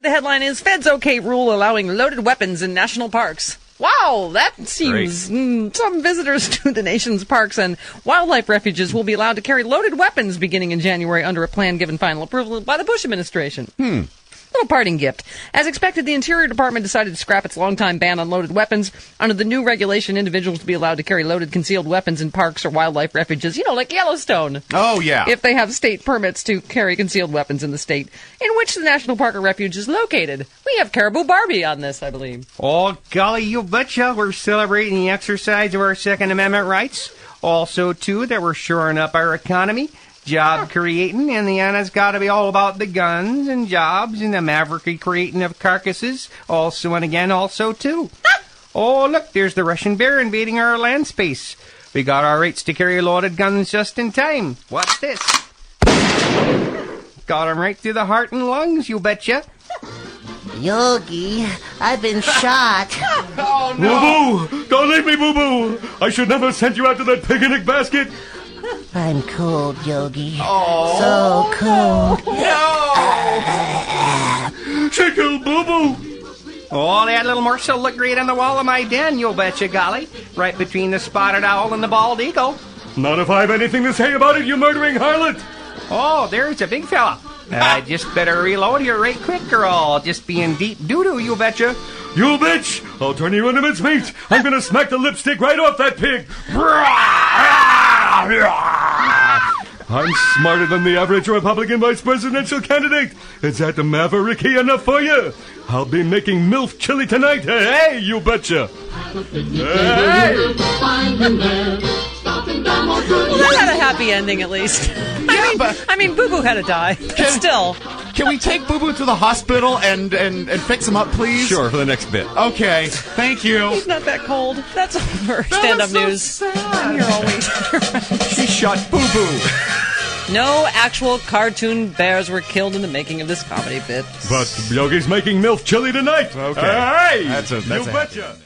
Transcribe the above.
The headline is Feds OK rule allowing loaded weapons in national parks. Wow, that seems. Mm, some visitors to the nation's parks and wildlife refuges will be allowed to carry loaded weapons beginning in January under a plan given final approval by the Bush administration. Hmm. Little parting gift. As expected, the Interior Department decided to scrap its longtime ban on loaded weapons. Under the new regulation, individuals will be allowed to carry loaded concealed weapons in parks or wildlife refuges, you know, like Yellowstone. Oh, yeah. If they have state permits to carry concealed weapons in the state in which the National Park or Refuge is located. We have Caribou Barbie on this, I believe. Oh, golly, you betcha. We're celebrating the exercise of our Second Amendment rights. Also, too, that we're shoring up our economy, job creating, and the Anna's got to be all about the guns and jobs and the mavericky creating of carcasses. Also and again, also, too. oh, look, there's the Russian bear invading our land space. We got our rights to carry loaded guns just in time. What's this? Got 'em right through the heart and lungs, you betcha. Yogi, I've been shot. Oh, boo boo! Don't leave me, boo boo! I should never have sent you out to that picnic basket! I'm cold, Yogi. So cold. Chickle boo boo! Oh, that little morsel looked great on the wall of my den, you'll betcha, golly. Right between the spotted owl and the bald eagle. Not if I have anything to say about it, you murdering harlot! Oh, there's a big fella. I just better reload here right quick, or I'll just be in deep doo-doo, you betcha. You bitch! I'll turn you into mincemeat! I'm gonna smack the lipstick right off that pig! I'm smarter than the average Republican vice presidential candidate! Is that the mavericky enough for you? I'll be making MILF chili tonight! Hey, you betcha! Hey! Well, that had a happy ending at least. I mean, but- I mean, Boo Boo had to die, but still. Can we take Boo Boo to the hospital and, and, and fix him up, please? Sure, for the next bit. Okay, thank you. He's not that cold. That's over. Stand up so news. sad. I'm here all week. She shot Boo Boo. no actual cartoon bears were killed in the making of this comedy bit. But Yogi's making MILF chili tonight! Okay. Hey! That's a- that's you a betcha!